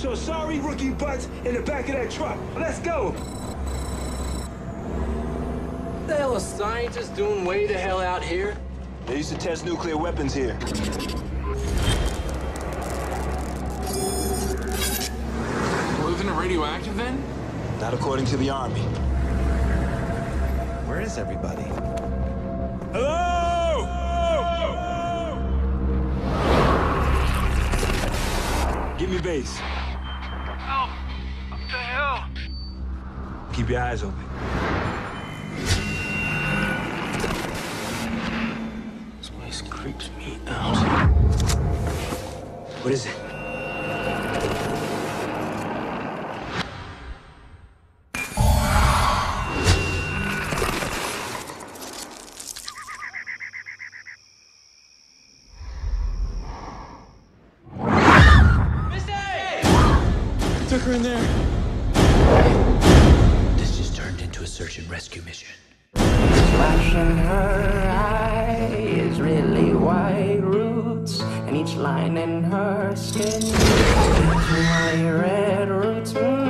Get your sorry rookie butts in the back of that truck. Let's go. What the hell are scientists doing way the hell out here? They used to test nuclear weapons here. Well, isn't it radioactive then? Not according to the Army. Where is everybody? Hello? Give me base. Help! What the hell? Keep your eyes open. This place creeps me out. What is it? Took her in there. This just turned into a search and rescue mission. Flash in her eyes, really white roots, and each line in her skin really red roots. Mm.